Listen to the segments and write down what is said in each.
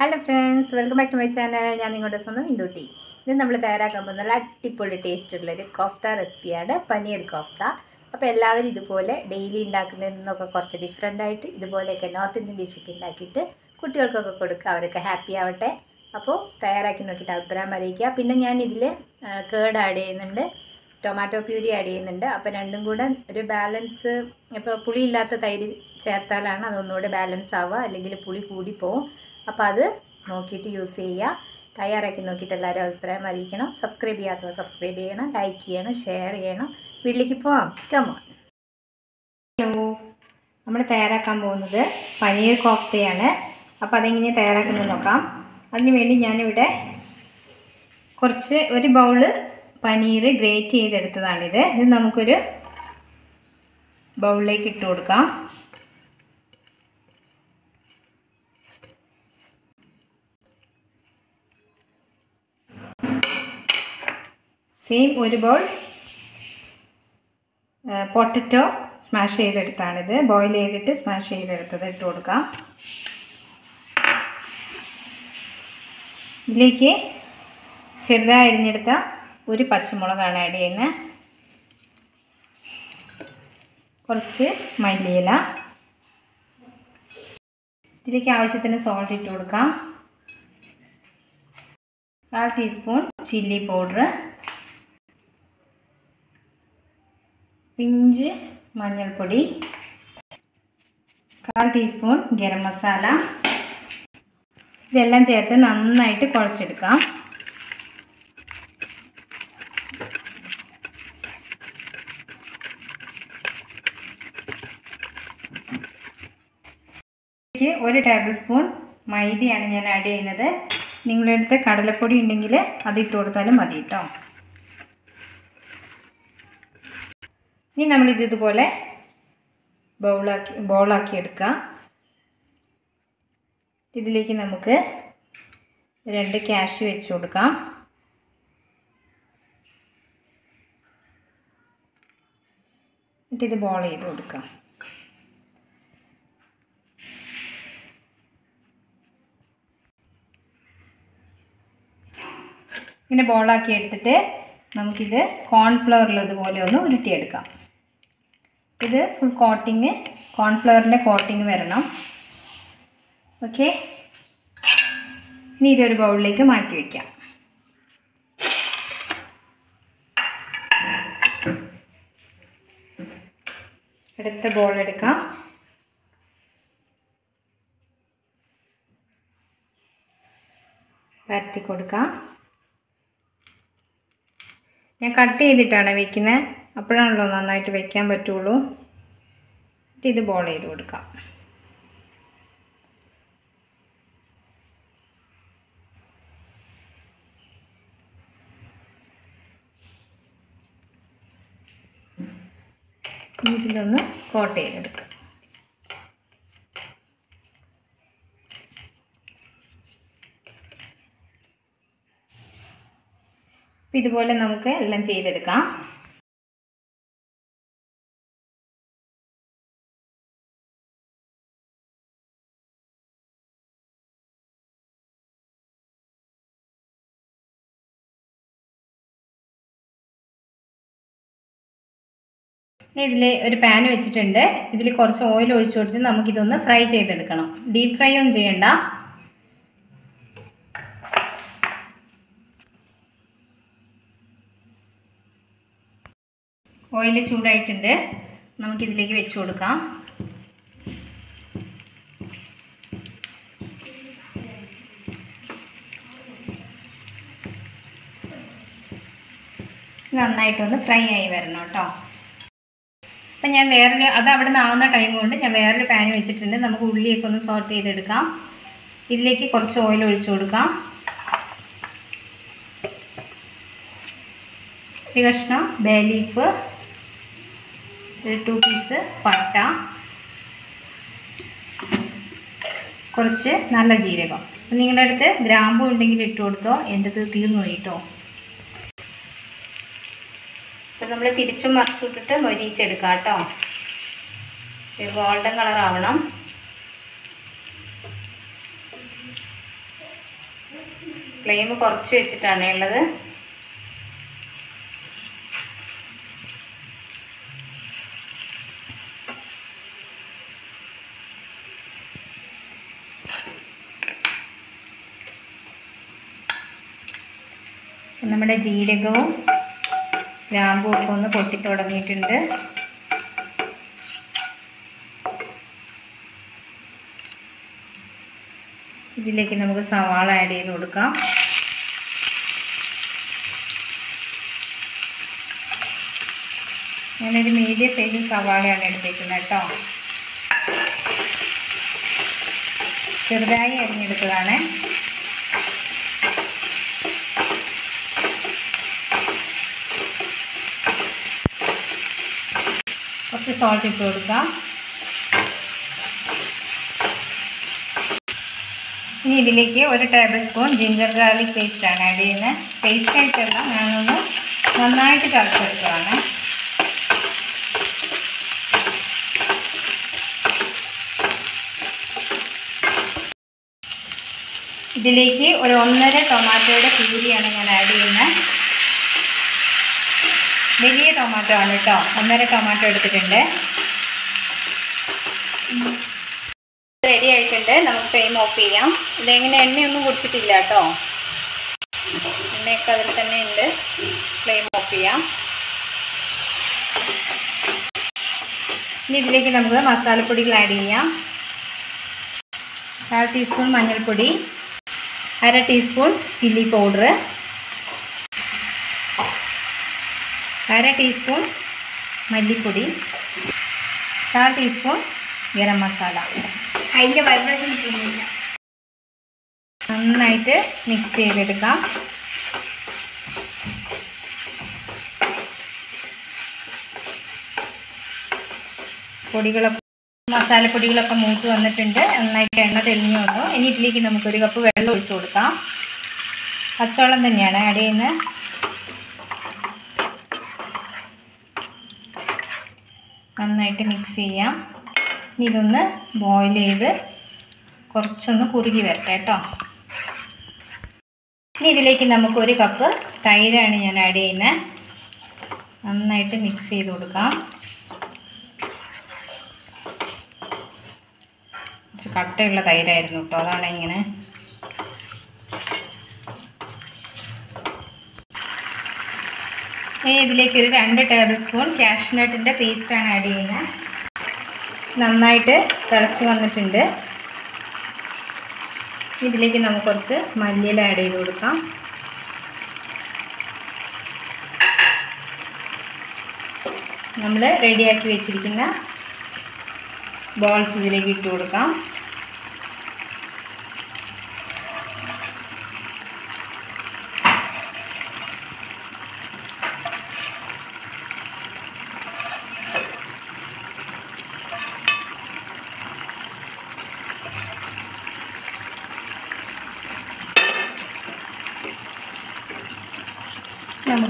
Hello friends welcome back to my channel ഞാൻ നിങ്ങളുടെ സ്വന്തം ഇന്ദുട്ടി ഇത് നമ്മൾ തയ്യാറാക്കാൻ പോകുന്ന നല്ല അടിപൊളി ടേസ്റ്റ് ഉള്ളൊരു കോഫ്ത റെസിപ്പിയാണ് പനീർ കോഫ്ത. അപ്പോൾ എല്ലാവരും ഇതുപോലെ ഡെയിലി ഉണ്ടാക്കുന്നതിൽ നിന്നൊക്കെ കുറച്ച് ഡിഫറെന്റ് ആയിട്ട് ഇതുപോലെയൊക്കെ നോർത്ത് ഇന്ത്യൻ ഡിഷൊക്കെ ഉണ്ടാക്കിയിട്ട് കുട്ടികൾക്കൊക്കെ കൊടുക്കുക. അവരൊക്കെ ഹാപ്പി ആവട്ടെ. അപ്പോൾ തയ്യാറാക്കി നോക്കിയിട്ട് അഭിപ്രായം അറിയിക്കുക. പിന്നെ ഞാൻ ഇതിൽ കേട് ആഡ് ചെയ്യുന്നുണ്ട്. ടൊമാറ്റോ പ്യൂരി ആഡ് ചെയ്യുന്നുണ്ട്. അപ്പോൾ രണ്ടും കൂടെ ഒരു ബാലൻസ് ഇപ്പോൾ പുളിയില്ലാത്ത തൈര് ചേർത്താലാണ് അതൊന്നുകൂടെ ബാലൻസ് ആവുക. അല്ലെങ്കിൽ പുളി കൂടിപ്പോവും അപ്പോൾ അത് നോക്കിയിട്ട് യൂസ് ചെയ്യുക. തയ്യാറാക്കി നോക്കിയിട്ട് എല്ലാവരും അഭിപ്രായം അറിയിക്കണം. സബ്സ്ക്രൈബ് ചെയ്യാത്തവർ സബ്സ്ക്രൈബ് ചെയ്യണം. ലൈക്ക് ചെയ്യണം. ഷെയർ ചെയ്യണം. വീട്ടിലേക്ക് പോവാം. കമോൺ ഹലോ നമ്മൾ തയ്യാറാക്കാൻ പോകുന്നത് പനീർ കോഫ്തയാണ്. അപ്പോൾ അതെങ്ങനെ തയ്യാറാക്കുന്നത് നോക്കാം. അതിനുവേണ്ടി ഞാനിവിടെ കുറച്ച് ഒരു ബൗൾ പനീർ ഗ്രേറ്റ് ചെയ്തെടുത്തതാണിത്. ഇത് നമുക്കൊരു ബൗളിലേക്ക് ഇട്ട് കൊടുക്കാം. സെയിം ഒരു ബൗൾ പൊട്ടറ്റോ സ്മാഷ് ചെയ്തെടുത്താണിത്. ബോയിൽ ചെയ്തിട്ട് സ്മാഷ് ചെയ്തെടുത്തത് ഇട്ട് കൊടുക്കാം. ഇതിലേക്ക് ചെറുതായി അരിഞ്ഞെടുത്ത ഒരു പച്ചമുളകാണ് ആഡ് ചെയ്യുന്നത് കുറച്ച് മല്ലിയില. ഇതിലേക്ക് ആവശ്യത്തിന് സോൾട്ട് ഇട്ട് കൊടുക്കാം. കാൽ ടീസ്പൂൺ ചില്ലി പൗഡർ പിഞ്ച് മഞ്ഞൾപ്പൊടി. കാൽ ടീസ്പൂൺ ഗരം മസാല. ഇതെല്ലാം ചേർത്ത് നന്നായിട്ട് കുഴച്ചെടുക്കാം. ഇതിലേക്ക് ഒരു ടേബിൾ സ്പൂൺ മൈദയാണ് ഞാൻ ആഡ് ചെയ്യുന്നത്. നിങ്ങളുടെ അടുത്ത് കടലപ്പൊടി ഉണ്ടെങ്കിൽ അത് ഇട്ട് കൊടുത്താലും മതി കേട്ടോ ഇനി നമ്മളിത് ഇതുപോലെ ബൗളാക്കി ബോളാക്കി എടുക്കാം ഇതിലേക്ക് നമുക്ക് രണ്ട് ക്യാഷ് വെച്ച് കൊടുക്കാം. എന്നിട്ട് ഇത് ബോൾ ചെയ്ത് കൊടുക്കാം. ഇങ്ങനെ ബോളാക്കി എടുത്തിട്ട് നമുക്കിത് കോൺഫ്ലവറിൽ ഇതുപോലെ ഒന്ന് ഉരുട്ടിയെടുക്കാം. ഇത് ഫുൾ കോട്ടിങ് കോൺഫ്ലവറിന്റെ കോട്ടിങ് വരണം. ഓക്കെ ഇനി ഇതൊരു ബൗളിലേക്ക് മാറ്റി വയ്ക്കാം അടുത്ത ബോൾ എടുക്കാം. പരത്തി കൊടുക്കാം. ഞാൻ കട്ട് ചെയ്തിട്ടാണ് വെക്കുന്നത് അപ്പോഴാണല്ലോ നന്നായിട്ട് വെക്കാൻ പറ്റുള്ളൂ. ഇത് ബോൾ ചെയ്ത് കൊടുക്കാം. ഇതിലൊന്ന് കോട്ട് ചെയ്തെടുക്കാം. ഇതുപോലെ നമുക്ക് എല്ലാം ചെയ്തെടുക്കാം. ഇതിൽ ഒരു പാൻ വെച്ചിട്ടുണ്ട്. ഇതിൽ കുറച്ച് ഓയിൽ ഒഴിച്ചു കൊടുത്തിട്ട് നമുക്കിതൊന്ന് ഫ്രൈ ചെയ്തെടുക്കണം. ഡീപ് ഫ്രൈ ഒന്നും ചെയ്യണ്ട. ഓയിൽ ചൂടായിട്ടുണ്ട്. നമുക്കിതിലേക്ക് വെച്ച് കൊടുക്കാം. നന്നായിട്ടൊന്ന് ഫ്രൈ ആയി വരണം കേട്ടോ. അപ്പം ഞാൻ വേറൊരു അത് അവിടെ നിന്ന് ആവുന്ന ടൈം കൊണ്ട് ഞാൻ വേറൊരു പാൻ വെച്ചിട്ടുണ്ട്. നമുക്ക് ഉള്ളിയൊക്കെ ഒന്ന് സോർട്ട് ചെയ്തെടുക്കാം. ഇതിലേക്ക് കുറച്ച് ഓയിൽ ഒഴിച്ചു കൊടുക്കാം. ഒരു കഷ്ണം ബേ ലീഫ് ടു പീസ് പട്ട. കുറച്ച് നല്ല ജീരകം. അപ്പം നിങ്ങളുടെ അടുത്ത് ഗ്രാമ്പു ഉണ്ടെങ്കിൽ ഇട്ട് കൊടുത്തോ. എന്റെ അത് തീർന്നു പോയി കേട്ടോ. അപ്പം നമ്മൾ തിരിച്ചും മറിച്ചു വിട്ടിട്ട് മൊരിയിച്ചെടുക്കാം കേട്ടോ. ഗോൾഡൻ കളർ ആവണം. ഫ്ലെയിം കുറച്ച് വെച്ചിട്ടാണ് ഉള്ളത്. നമ്മുടെ ജീരകവും ഗ്രാമ്പും ഒക്കെ ഒന്ന് പൊട്ടി തുടങ്ങിയിട്ടുണ്ട്. ഇതിലേക്ക് നമുക്ക് സവാള ആഡ് ചെയ്ത് കൊടുക്കാം. ഞാനൊരു മീഡിയം സൈസ് സവാളയാണ് എടുത്തേക്കുന്നത് കേട്ടോ. ചെറുതായി അരിഞ്ഞെടുത്തതാണ്. കുറച്ച് സോൾട്ട് ഇട്ട് കൊടുക്കാം. ഇനി ഇതിലേക്ക് ഒരു ടേബിൾ സ്പൂൺ ജിഞ്ചർ ഗാർലിക് പേസ്റ്റാണ് ആഡ് ചെയ്യുന്നത്. പേസ്റ്റ് ആയിട്ടല്ല ഞാനൊന്ന് നന്നായിട്ട് ചതച്ചെടുക്കുകയാണ് ഇതിലേക്ക് ഒരു ഒന്നര ടൊമാറ്റോയുടെ പ്യൂരിയാണ് ഞാൻ ആഡ് ചെയ്യുന്നത്. വലിയ ടൊമാറ്റോ ആണ് കേട്ടോ. ഒന്നര ടൊമാറ്റോ എടുത്തിട്ടുണ്ട്. റെഡി ആയിട്ടുണ്ട്. നമുക്ക് ഫ്ലെയിം ഓഫ് ചെയ്യാം. ഇതെങ്ങനെ എണ്ണയൊന്നും കുടിച്ചിട്ടില്ല കേട്ടോ. എണ്ണയൊക്കെ അതിൽ തന്നെ ഉണ്ട്. ഫ്ലെയിം ഓഫ് ചെയ്യാം. ഇനി ഇതിലേക്ക് നമുക്ക് മസാലപ്പൊടികൾ ആഡ് ചെയ്യാം. കാൽ ടീസ്പൂൺ മഞ്ഞൾപ്പൊടി അര ടീസ്പൂൺ ചില്ലി പൗഡർ അര ടീസ്പൂൺ മല്ലിപ്പൊടി കാൽ ടീസ്പൂൺ ഗരം മസാല. അതിന്റെ വൈബ്രേഷൻ നന്നായിട്ട് മിക്സ് ചെയ്തെടുക്കാം. പൊടികളൊക്കെ മസാലപ്പൊടികളൊക്കെ മൂത്ത് വന്നിട്ടുണ്ട്. നന്നായിട്ട് എണ്ണ തെളിഞ്ഞു വന്നു. ഇനി ഇതിലേക്ക് നമുക്കൊരു കപ്പ് വെള്ളം ഒഴിച്ചു കൊടുക്കാം. പച്ചവെള്ളം തന്നെയാണ് ആഡ് ചെയ്യുന്നത്. നന്നായിട്ട് മിക്സ് ചെയ്യാം. ഇനി ഇതൊന്ന് ബോയിൽ ചെയ്ത് കുറച്ചൊന്ന് കുറുകി വരട്ടെ കേട്ടോ ഇനി ഇതിലേക്ക് നമുക്ക് ഒരു കപ്പ് തൈരാണ് ഞാൻ ആഡ് ചെയ്യുന്നത് നന്നായിട്ട് മിക്സ് ചെയ്ത് കൊടുക്കാം. കട്ടയുള്ള തൈരായിരുന്നു കേട്ടോ അതാണ് ഇങ്ങനെ ഇനി ഇതിലേക്ക് ഒരു രണ്ട് ടേബിൾ സ്പൂൺ കാഷ്നട്ടിന്റെ പേസ്റ്റാണ് ആഡ് ചെയ്യുന്നത് നന്നായിട്ട് തിളച്ച് വന്നിട്ടുണ്ട്. ഇതിലേക്ക് നമുക്ക് കുറച്ച് മല്ലിയിൽ ആഡ് ചെയ്ത് കൊടുക്കാം. നമ്മൾ റെഡിയാക്കി വെച്ചിരിക്കുന്ന ബോൾസ് ഇതിലേക്ക് ഇട്ട് കൊടുക്കാം.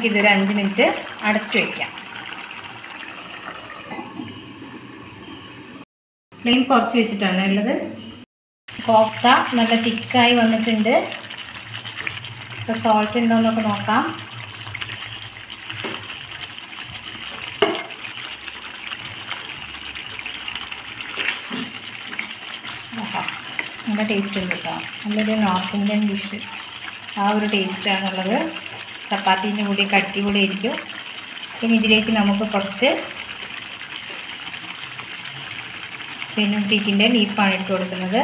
നമുക്കിതൊരു അഞ്ച് മിനിറ്റ് അടച്ചു വയ്ക്കാം ഫ്ലെയിം കുറച്ച് വെച്ചിട്ടാണ് ഉള്ളത്. കോഫ്ത നല്ല തിക്കായി വന്നിട്ടുണ്ട്. ഇപ്പോൾ സോൾട്ട് ഉണ്ടോ എന്നൊക്കെ നോക്കാം. നല്ല ടേസ്റ്റ് ഉണ്ട് കേട്ടോ. നല്ലൊരു നോർത്ത് ഇന്ത്യൻ ഡിഷ് ആ ഒരു ടേസ്റ്റാണുള്ളത് ചപ്പാത്തീന്റെ കൂടി അടിപൊളി ആയിരിക്കും പിന്നെ ഇതിലേക്ക് നമുക്ക് കുറച്ച് ഫെനും പീക്കിന്റെ ലീഫാണ് ഇട്ട് കൊടുക്കുന്നത്.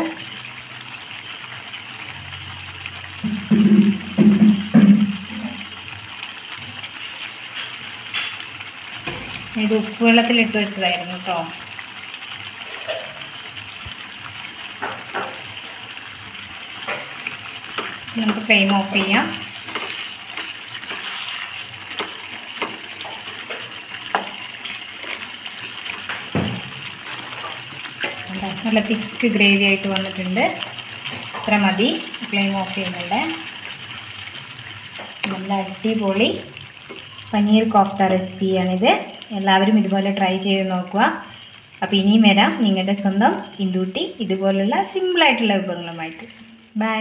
ഇത് ഉപ്പുവെള്ളത്തിലിട്ട് വെച്ചതായിരുന്നു കേട്ടോ. നമുക്ക് ഫ്ലെയിം ഓഫ് ചെയ്യാം. നല്ല തിക്ക് ഗ്രേവി ആയിട്ട് വന്നിട്ടുണ്ട്. ഇത്ര മതി. ഫ്ലെയിം ഓഫ് ചെയ്യുന്നുണ്ട് നല്ല അടിപൊളി പനീർ കോഫ്ത റെസിപ്പിയാണിത്. എല്ലാവരും ഇതുപോലെ ട്രൈ ചെയ്ത് നോക്കുക. അപ്പോൾ ഇനിയും വരാം നിങ്ങളുടെ സ്വന്തം ഇന്ദൂട്ടി ഇതുപോലുള്ള സിമ്പിളായിട്ടുള്ള വിഭവങ്ങളുമായിട്ട്. ബൈ.